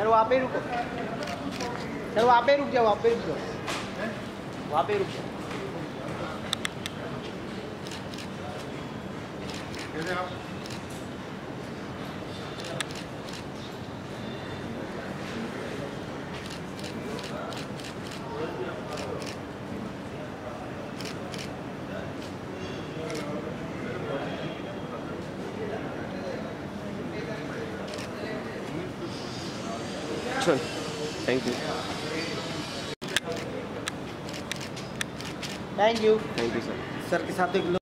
Sir, वहाँ पे रुको। सर, वहाँ पे रुक जाओ, वहाँ पे रुक जाओ। वहाँ पे रुक जाओ। चल thank you thank you thank you sir sir के साथ एक